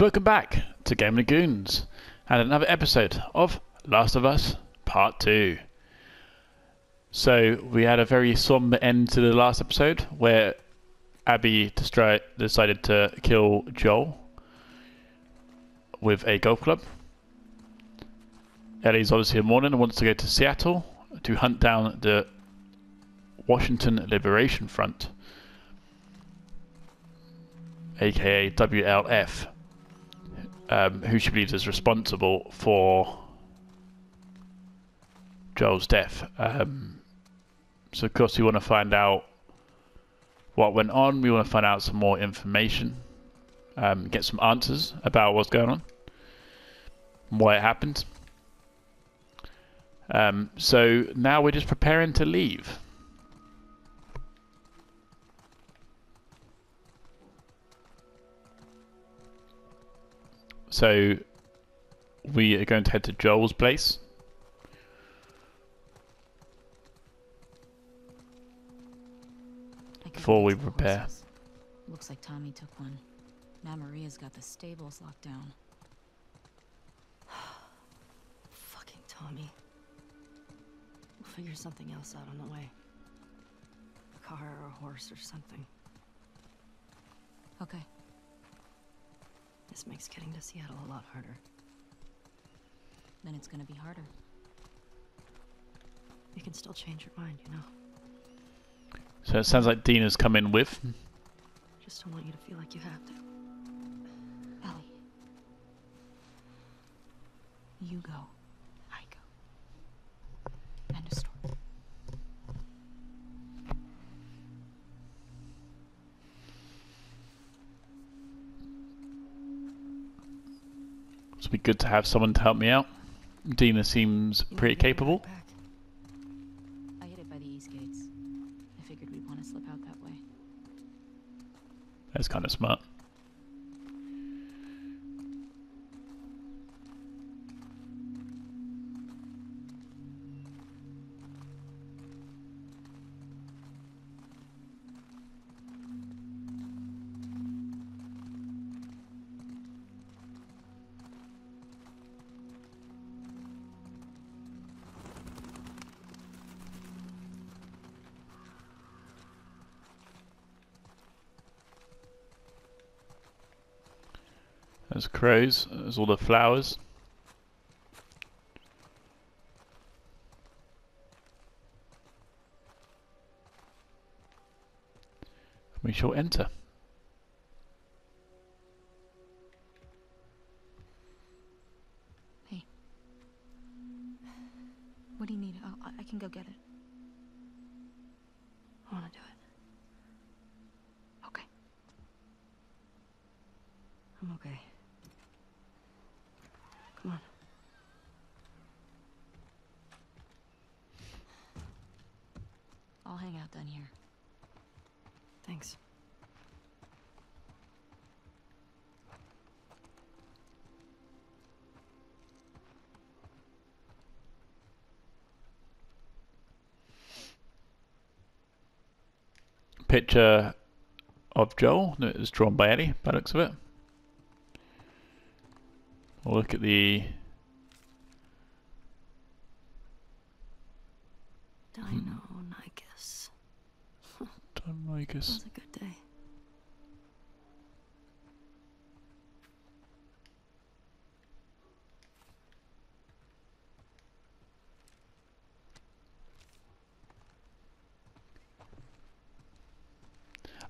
So welcome back to Gaming With The Goons and another episode of Last of Us Part 2. So we had a very somber end to the last episode where Abby decided to kill Joel with a golf club. Ellie's obviously a mourner and wants to go to Seattle to hunt down the Washington Liberation Front, aka WLF, um, who she believes is responsible for Joel's death. Um, so, of course, we want to find out what went on. We want to find out some more information, um, get some answers about what's going on, why it happened. Um, so now we're just preparing to leave. So we are going to head to Joel's place. I could Before we prepare. horses. Looks like Tommy took one. Now Maria's got the stables locked down. Fucking Tommy. We'll figure something else out on the way. A car or a horse or something. Okay. This makes getting to Seattle a lot harder. Then it's gonna be harder. You can still change your mind, you know? So it sounds like Dina's come in with. Just don't want you to feel like you have to. Ellie. You go. I go. End of story. It'd be good to have someone to help me out. Dina seems pretty wanna get your capable. I hid it by the east gates. I figured we'd want to slip out that way. That's kind of smart. There's crows. There's all the flowers. We shall enter. Hey. What do you need? I'll, I- I can go get it. I wanna do it. Okay. I'm okay. Come on. I'll hang out down here. Thanks. Picture of Joel that was drawn by Eddie, by looks of it. We'll look at the Dino Nicus. Domicus. was a good day.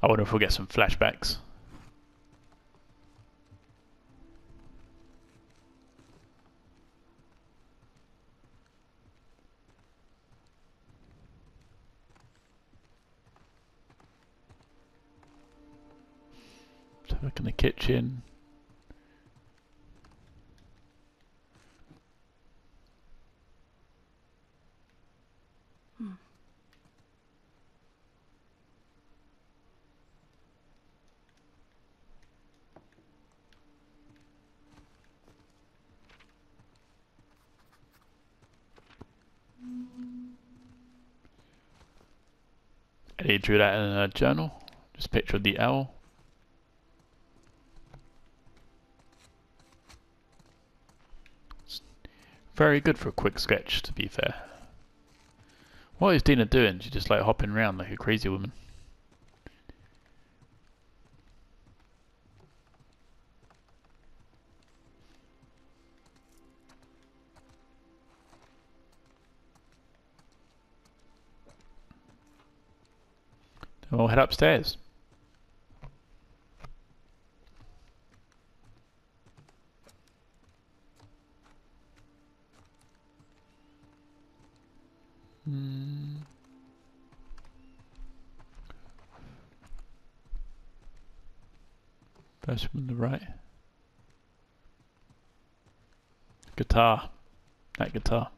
I wonder if we'll get some flashbacks. So look in the kitchen. He drew that in a journal. Just picture the L. Very good for a quick sketch, to be fair. What is Dina doing? She's just like hopping around like a crazy woman. We'll head upstairs. Hmm. First from the right. Guitar. That guitar.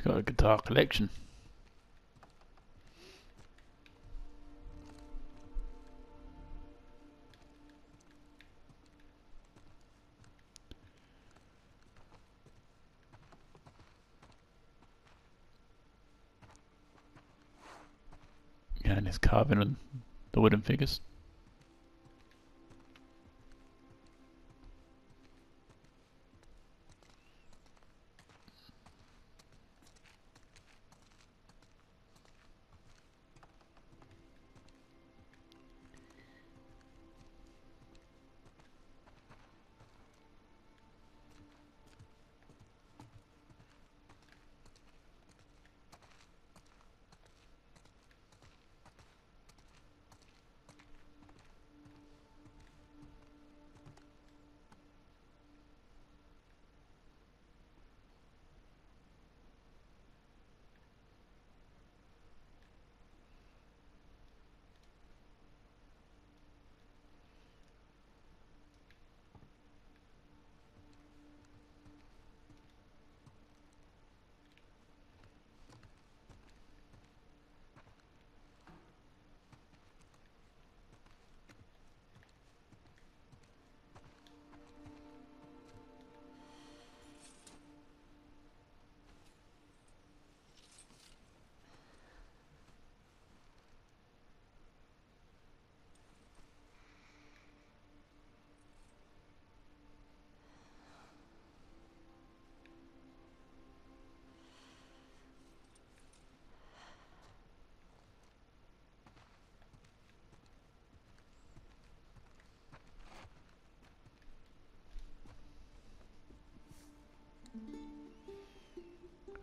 She's got a guitar collection. Yeah, and it's carving on the wooden figures.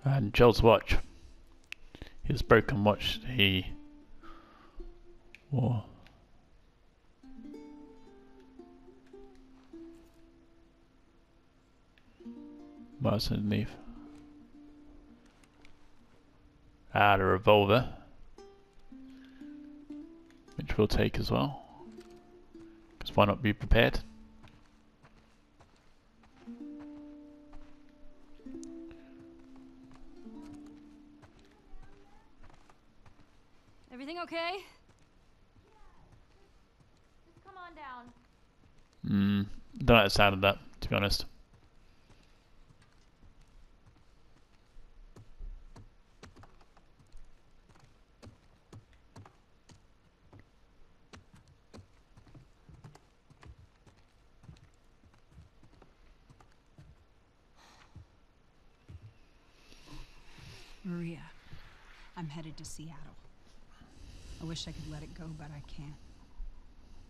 And Joel's watch. His broken watch he wore. What's underneath? Ah, the revolver. Which we'll take as well. Because why not be prepared? Everything okay? Just come on down. Hmm. Don't like the sound of that, to be honest. Maria, I'm headed to Seattle. I wish I could let it go, but I can't.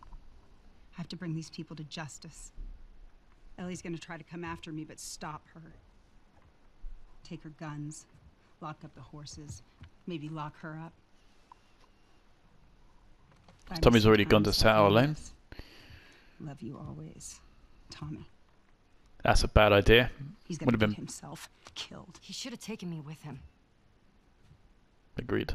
I have to bring these people to justice. Ellie's gonna try to come after me, but stop her. Take her guns, lock up the horses, maybe lock her up. Buy Tommy's already gone to so I Seattle can alone. rest. Love you always, Tommy. That's a bad idea. He's gonna Would've get been- himself killed. He should have taken me with him. Agreed.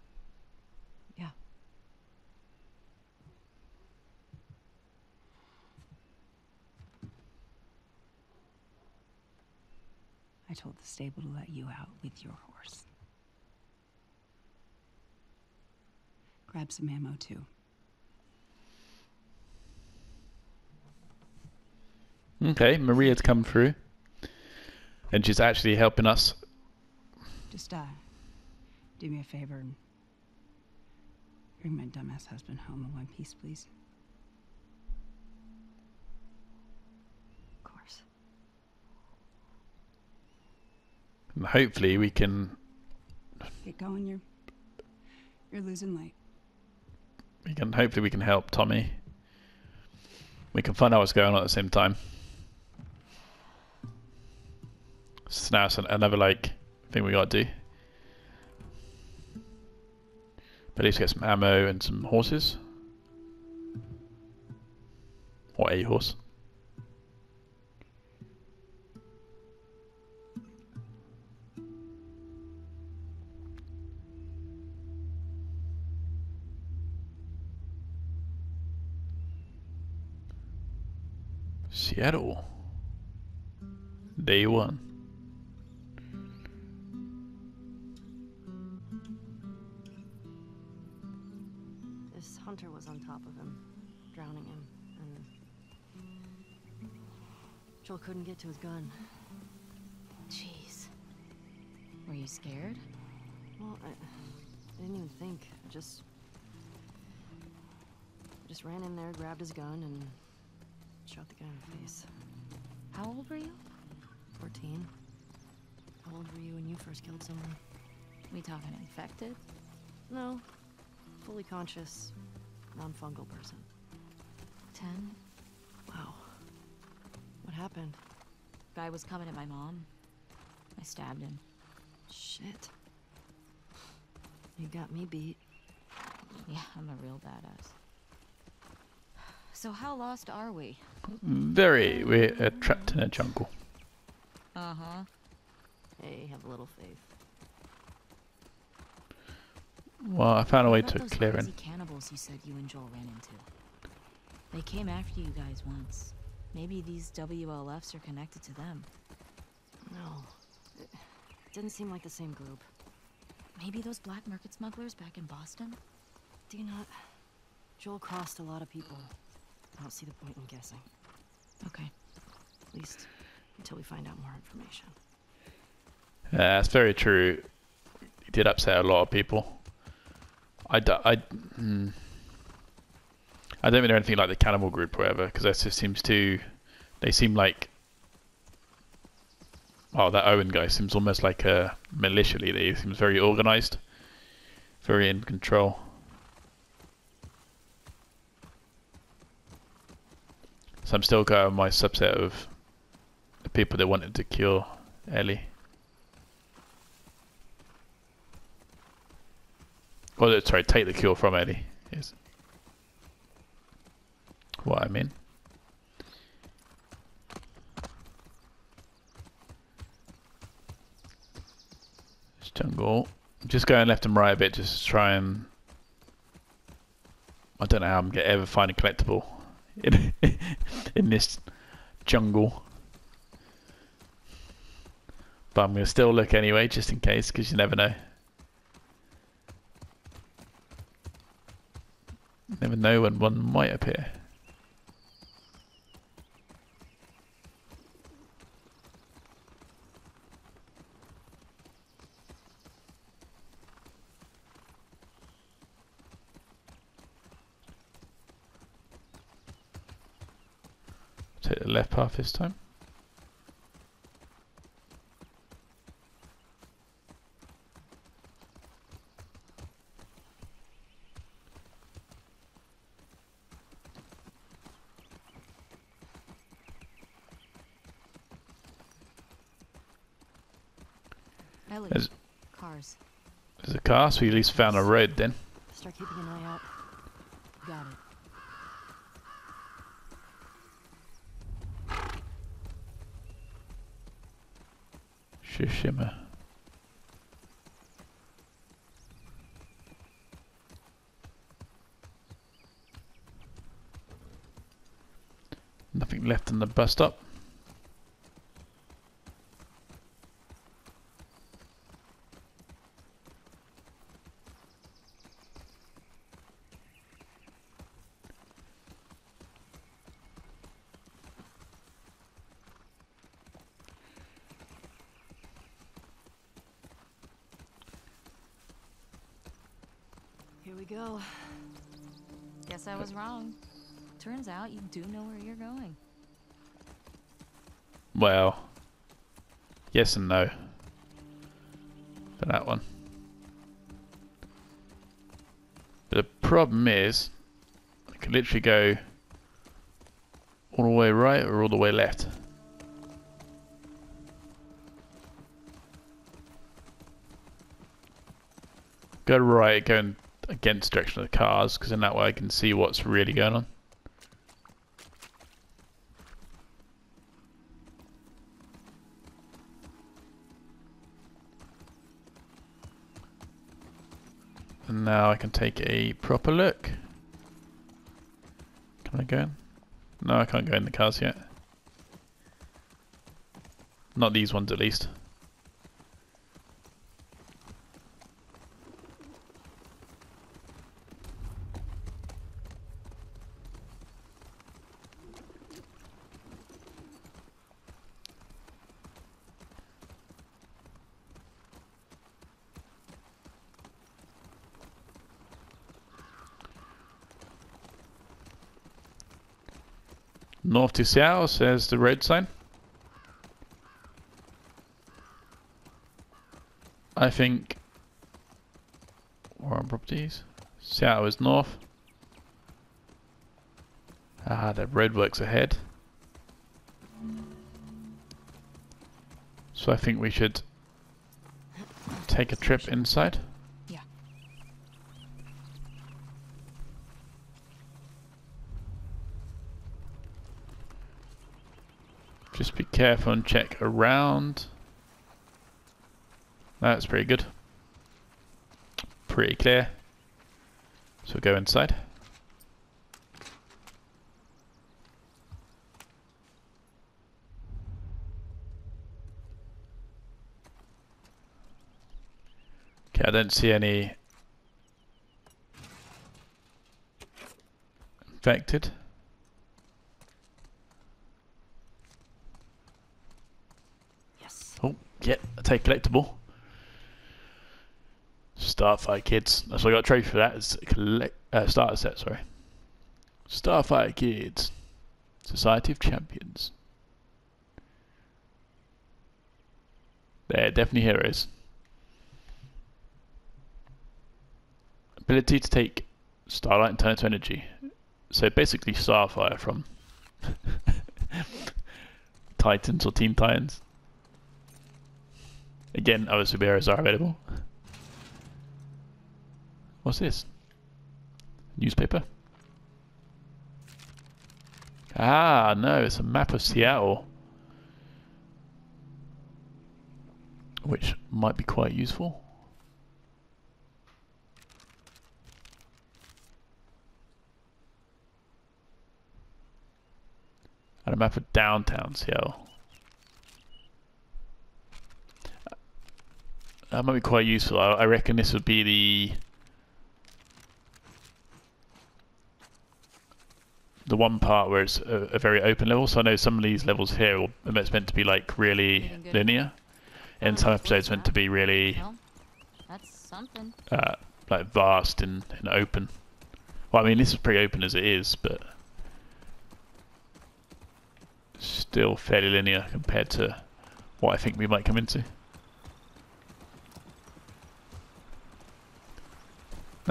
I told the stable to let you out with your horse. Grab some ammo too. Okay, Maria's come through. And she's actually helping us. Just uh, do me a favor and bring my dumbass husband home in one piece, please. Of course. And hopefully we can Get going. You're you're losing light. we can hopefully we can help Tommy. We can find out what's going on at the same time. So now it's an- another like thing we gotta do. But at least get some ammo and some horses. Or a horse. Seattle. Day one. This hunter was on top of him, drowning him, and Joel couldn't get to his gun. Jeez. Were you scared? Well, I, I didn't even think. I just, I just ran in there, grabbed his gun, and shot the guy in the face. How old were you? Fourteen. How old were you when you first killed someone? We talking infected? No, fully conscious, non-fungal person. Ten? Wow. What happened? Guy was coming at my mom. I stabbed him. Shit. You got me beat. Yeah, I'm a real badass. So how lost are we? Very. We're uh, trapped in a jungle. Uh-huh. Hey, have a little faith. Well, I found a way What to about those clear crazy in. cannibals you said you and Joel ran into? They came after you guys once. Maybe these WLFs are connected to them. No. It didn't seem like the same group. Maybe those black market smugglers back in Boston? Do you not? Joel crossed a lot of people. I don't see the point in guessing. Okay. At least until we find out more information. Yeah, that's very true. He did upset a lot of people. I, d- I, hmm. I don't mean anything like the cannibal group or whatever, because that just seems too. They seem like. Oh, that Owen guy seems almost like a militia leader. He seems very organized, very in control. So I'm still going my subset of the people that wanted to kill Ellie. Well, uh, sorry, take the cure from Ellie. Is what I mean. This jungle. Just going left and right a bit, just to try and. I don't know how I'm gonna ever find a collectible in this jungle. But I'm gonna still look anyway, just in case, because you never know. Never know when one might appear. Take the left path this time. Ellie. There's- Cars. There's a car, so we at least found a red then. Shishima. Nothing left in the bus stop. Do know where you're going. Well, yes and no. For that one. But the problem is, I can literally go all the way right or all the way left. Go right, going against the direction of the cars, because in that way I can see what's really going on. And now I can take a proper look. Can I go in? No, I can't go in the cars yet. Not these ones at least. North to Seattle says the road sign. I think Warren Properties. Seattle is north. Ah, the roadworks ahead. So I think we should take a trip inside. Yeah. Just be careful and check around. That's pretty good. Pretty clear. So go inside. Okay, I don't see any infected. Yes. Oh, yeah, take collectible. Starfire Kids. That's what I got a trophy for that. It's a collect, uh, starter set, sorry. Starfire Kids. Society of Champions. They're definitely heroes. Ability to take starlight and turn it to energy. So basically Starfire from Titans or Teen Titans. Again, other superheroes are available. What's this? Newspaper? Ah, no, it's a map of Seattle. Which might be quite useful. And a map of downtown Seattle. That might be quite useful. I, I reckon this would be the the one part where it's a, a very open level. So I know some of these levels here are it's meant to be like really linear, and some episodes meant to be really Well, that's something. uh, like vast and, and open. Well, I mean this is pretty open as it is, but still fairly linear compared to what I think we might come into.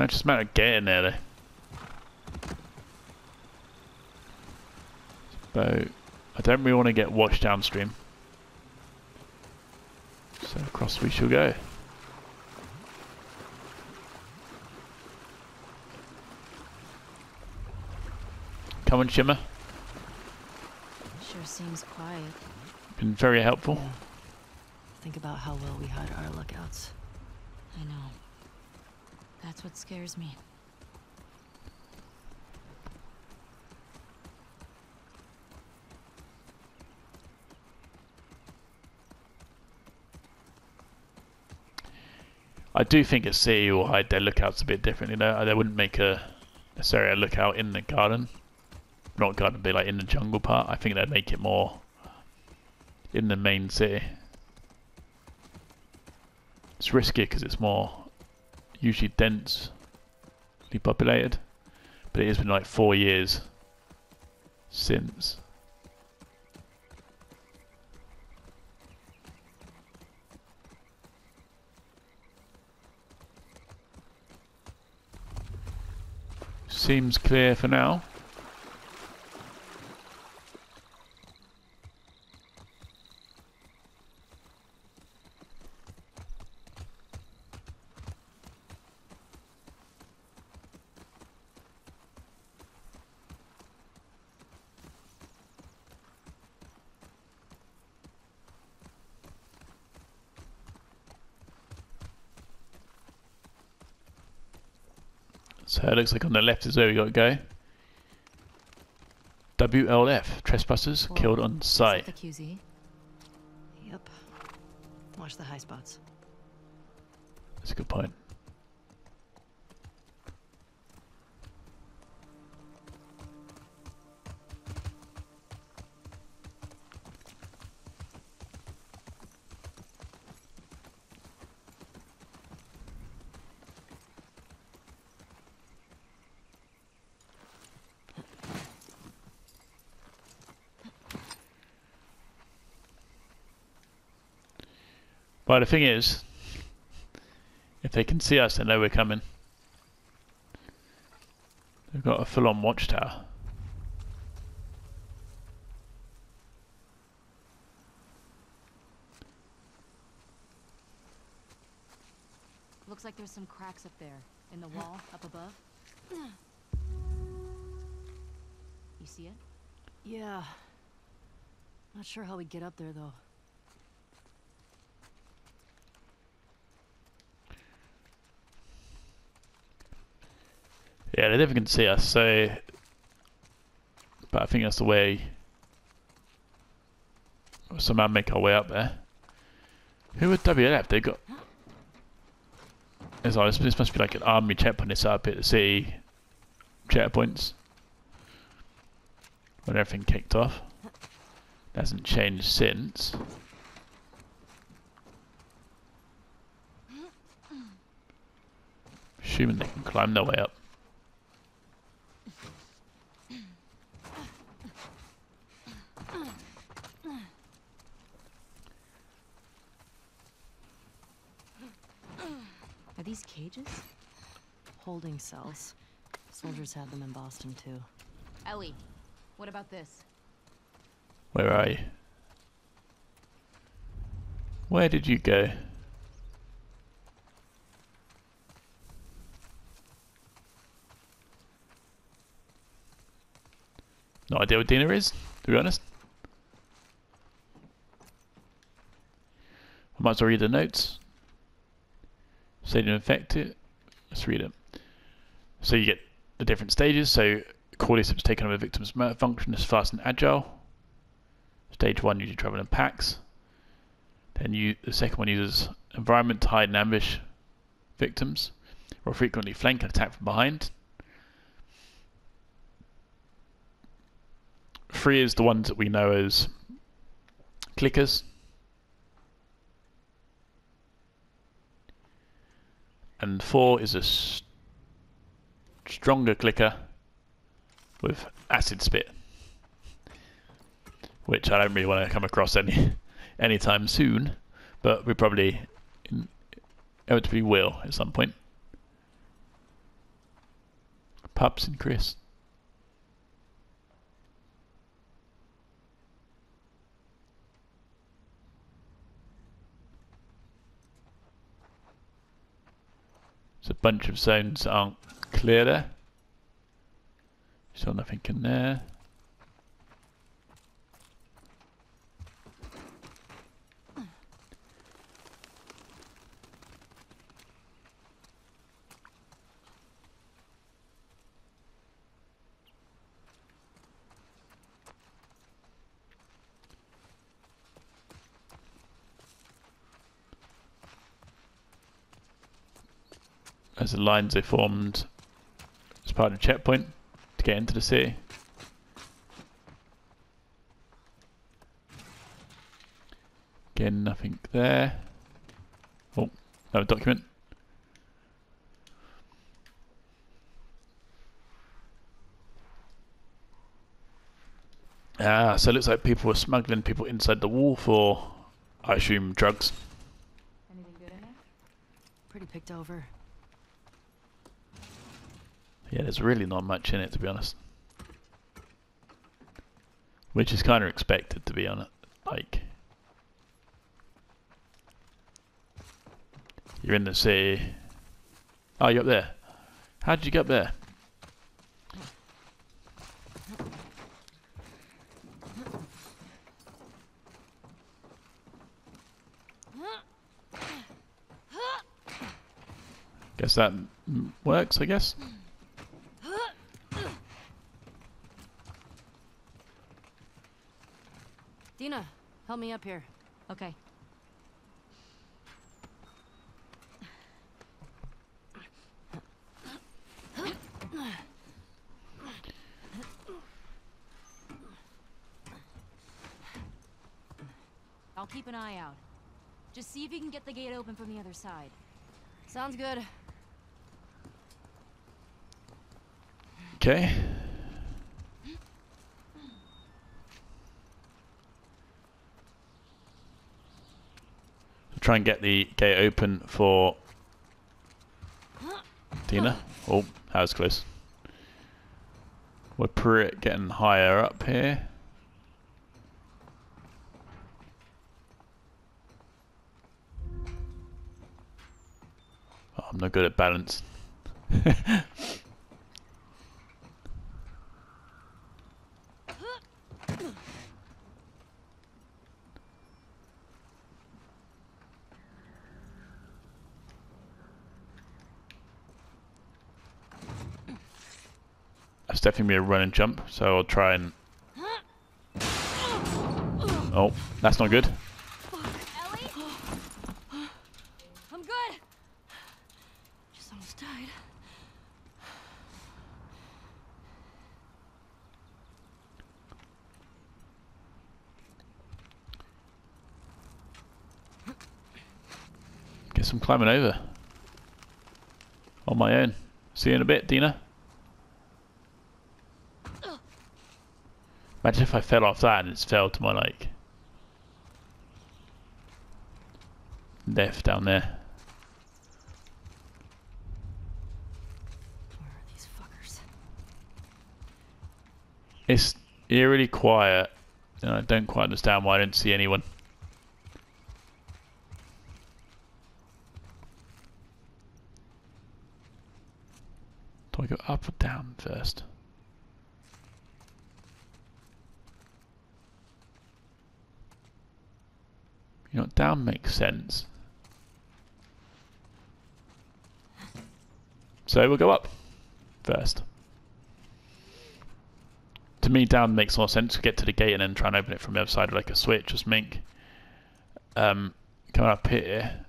No, it's just a matter of getting there though. So, I don't really want to get washed downstream. So across we shall go. Come on, Shimmer. Sure seems quiet. Been very helpful. Yeah. Think about how well we hide our lookouts. I know. That's what scares me. I do think at sea or hide their lookouts a bit differently though. Uh, they wouldn't make a necessarily a lookout in the garden. Not garden, be like in the jungle part. I think they'd make it more in the main city. It's riskier because it's more usually densely populated, but it has been like four years since. Seems clear for now. So it looks like on the left is where we got to go. WLF, trespassers Whoa, killed on sight. the QZ? Yep. Watch the high spots. That's a good point. But the thing is, if they can see us, they know we're coming. They've got a full-on watchtower. Looks like there's some cracks up there in the wall up above. You see it? Yeah. Not sure how we get up there though. Yeah, they never can see us, so... But I think that's the way... we'll somehow make our way up there. Who would WLF? They got... It's like, this- must be like an army checkpoint set up at the city checkpoints. When everything kicked off. Hasn't changed since. Assuming they can climb their way up. Are these cages? Holding cells. Soldiers had them in Boston too. Ellie, what about this? Where are you? Where did you go? No idea what Dina is, to be honest. I might as well read the notes. Stadium it. Let's read it. So you get the different stages. So cordyceps taken over victim's function is fast and agile. Stage one usually travel in packs. Then you, the second one uses environment to hide and ambush victims, or frequently flank and attack from behind. Three is the ones that we know as clickers. And four is a s- stronger clicker with acid spit which I don't really want to come across any anytime soon, but we probably inevitably will at some point. Pups and Chris. A bunch of zones aren't clear there. Still nothing in there. As the lines they formed as part of the checkpoint to get into the city. Again, nothing there. Oh, no document. Ah, so it looks like people were smuggling people inside the wall for, I assume, drugs. Anything good in there? Pretty picked over. Yeah, there's really not much in it, to be honest. Which is kind of expected, to be honest. Like, you're in the city. Oh, you're up there. How did you get up there? Guess that works, I guess. Dina, help me up here. Okay. I'll keep an eye out. Just see if you can get the gate open from the other side. Sounds good. Okay. Try and get the gate open for Dina. Oh, that was close. We're pretty getting higher up here. Oh, I'm not good at balance. That's definitely a run and jump, so I'll try and... Oh, that's not good. I'm good. Just almost died. Guess I'm climbing over. On my own. See you in a bit, Dina. Imagine if I fell off that and it's fell to my, like... Death down there. Where are these fuckers? It's eerily quiet. And I don't quite understand why I didn't see anyone. Do I go up or down first? You know, down makes sense. So we'll go up first. To me, down makes more sense to get to the gate and then try and open it from the other side like a switch, just mink. Um, coming up here,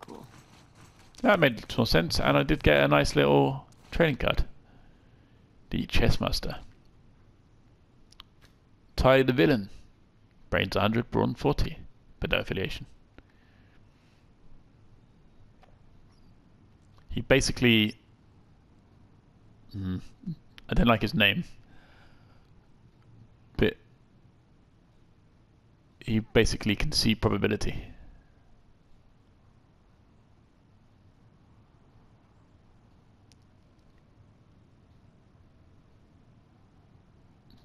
Cool. that made more sense, and I did get a nice little training card. The Chessmaster. Ty the Villain. Brains 100, Brawn 40. But no affiliation. He basically. Mm, I don't like his name. But. He basically can see probability.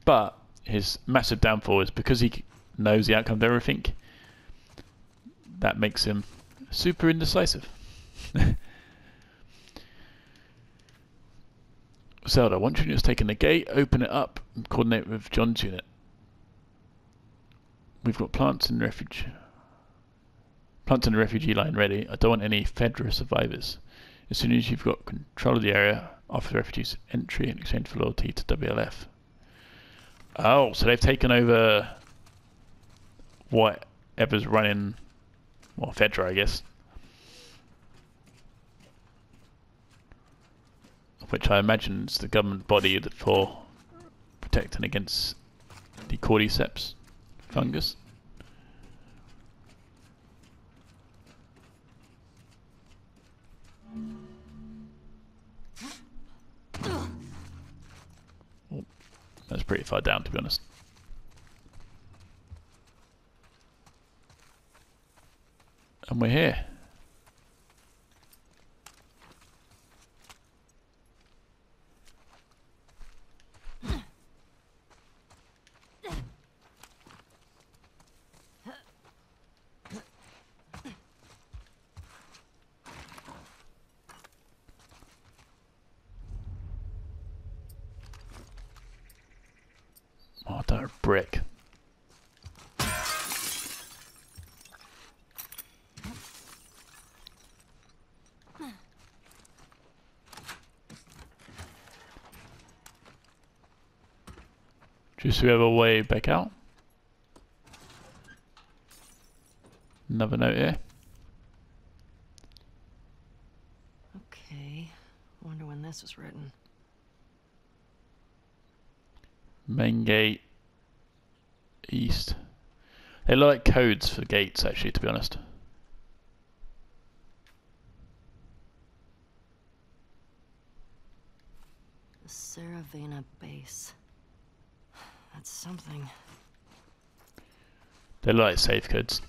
But his massive downfall is because he knows the outcome of everything. That makes him super indecisive. Zelda, once unit's taken the gate, open it up and coordinate with John's unit. We've got plants in the refuge. Plants in the refugee line ready. I don't want any Fedra survivors. As soon as you've got control of the area, offer the refugees entry in exchange for loyalty to WLF. Oh, so they've taken over whatever's running Well, Fedra, I guess. Which I imagine is the government body for protecting against the cordyceps fungus. That's pretty far down, to be honest. And we're here. Oh, that brick. Just we have a way back out. Another note here. Okay. Wonder when this was written. Main gate. East. They look like codes for gates, actually, to be honest. The Saravena base. That's something. They look like safe codes,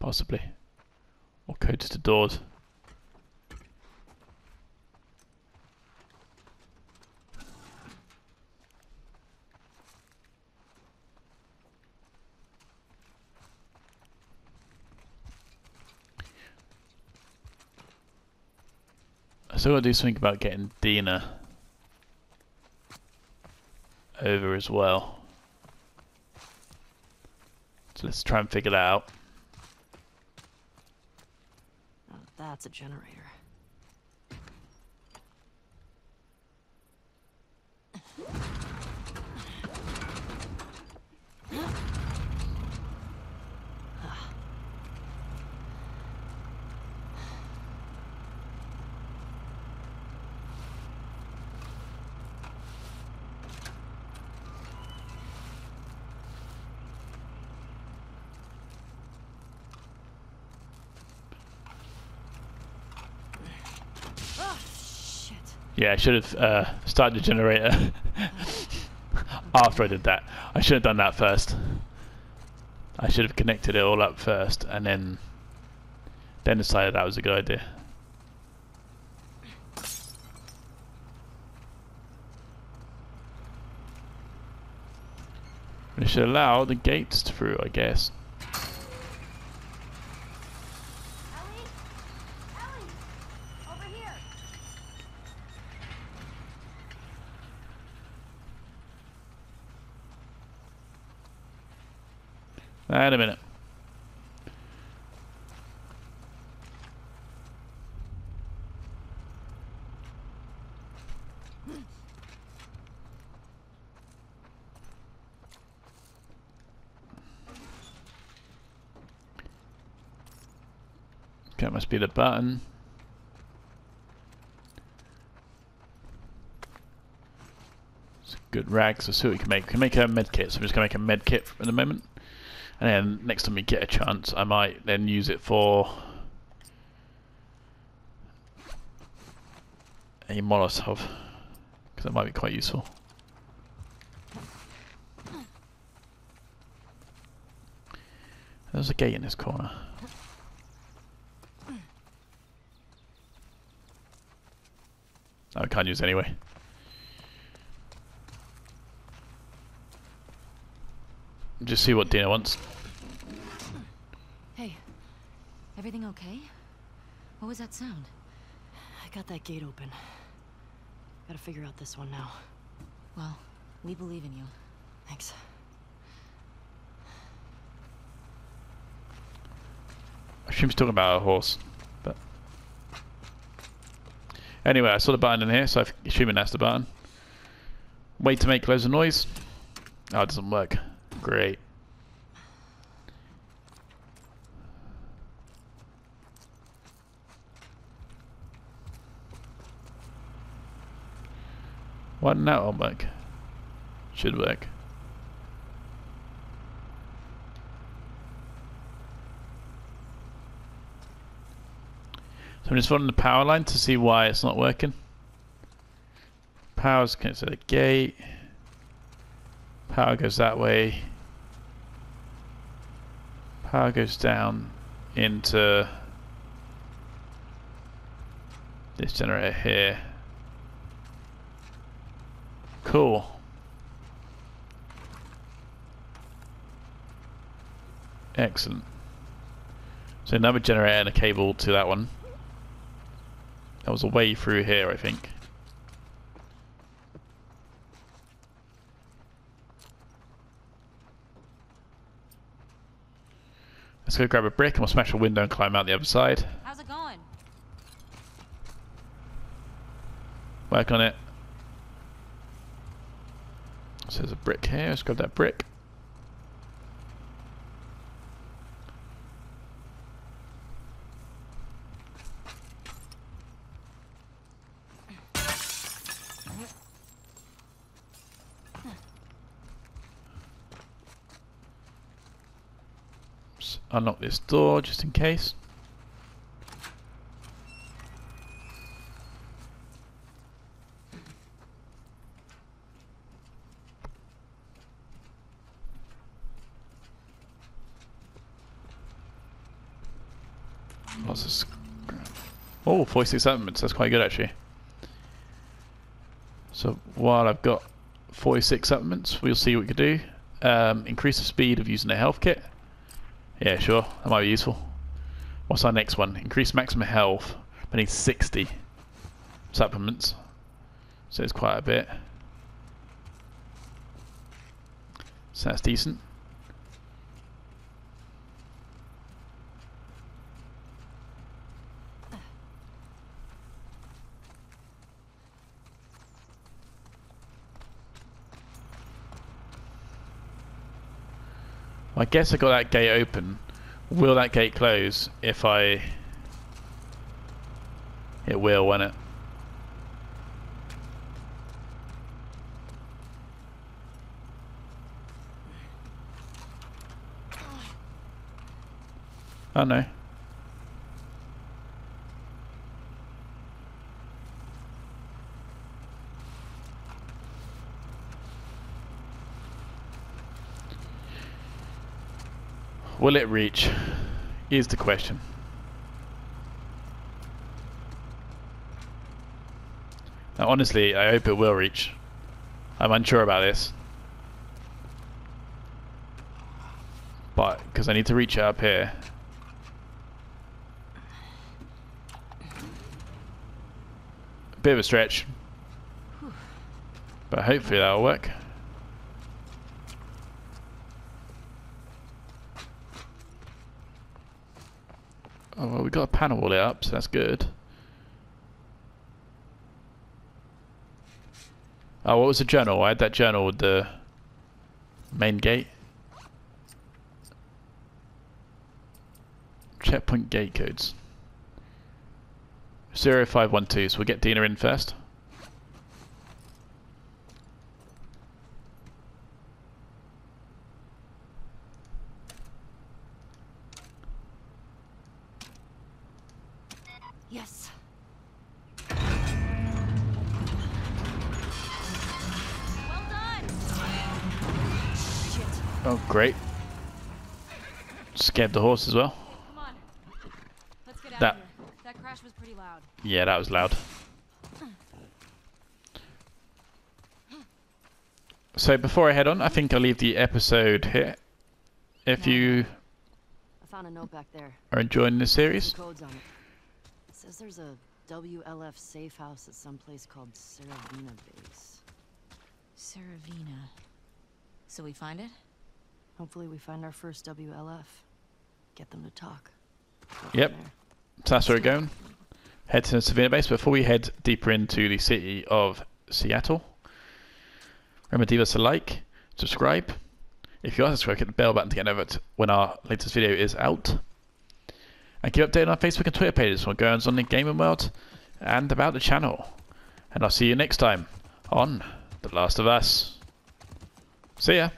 possibly. Or codes to doors. I still gotta do something about getting Dina over as well. So let's try and figure that out. Now that's a generator. Oh, shit. Yeah, I should have uh, started the generator after I did that. I should have done that first. I should have connected it all up first and then then decided that was a good idea. It should allow the gates through, I guess. Ellie? Ellie! Over here! Wait a minute. That must be the button. It's a good rag, so see what we can make. We can make a med kit, so I'm just gonna make a med kit for the moment. And then next time we get a chance, I might then use it for a Molotov, because that might be quite useful. There's a gate in this corner. I can't use it anyway. Just see what Dana wants. Hey, everything okay? What was that sound? I got that gate open. Gotta figure out this one now. Well, we believe in you. Thanks. I assume he's talking about a horse, but anyway, I saw the button in here, so I'm assuming that's the button. Wait to make loads of noise. Oh, it doesn't work. Great. What now, Mike? Should work. So I'm just running the power line to see why it's not working. Power's connected to the gate. Power goes that way. Power goes down into this generator here. Cool. Excellent. So another generator and a cable to that one. That was a way through here, I think. Let's go grab a brick and we'll smash a window and climb out the other side. How's it going? Work on it. So there's a brick here. Let's grab that brick. Just unlock this door just in case. Lots of Oh, 46 supplements. That's quite good actually. So while I've got 46 supplements, we'll see what we can do. Um, increase the speed of using a health kit. Yeah, sure. That might be useful. What's our next one? Increase maximum health. I need 60 supplements. So it's quite a bit. So that's decent. I guess I got that gate open. Will that gate close if I... It will, won't it? Oh no. Will it reach? Is the question. Now, honestly, I hope it will reach. I'm unsure about this. But, because I need to reach it up here. Bit of a stretch. But hopefully that'll work. Oh, well, we a panel all lit up, so that's good. Oh, what was the journal? I had that journal with the main gate. Checkpoint gate codes. 0512, so we'll get Dina in first. Yes. Well done! Oh, great. Scared the horse as well. Come on. Let's get out That- of here. That crash was pretty loud. Yeah, that was loud. So before I head on, I think I'll leave the episode here. If you I found a note back there. are enjoying this series, Some codes on it. It says there's a WLF safe house at some place called Saravina Base. Saravina. So we find it? Hopefully we find our first WLF. Get them to talk. Go Yep. so that's where we're going. Head to the Savannah base. Before we head deeper into the city of Seattle, remember to leave us a like, subscribe. If you are subscribed, hit the bell button to get notified when our latest video is out. And keep updated on our Facebook and Twitter pages for goes on in gaming world and about the channel. And I'll see you next time on The Last of Us. See ya.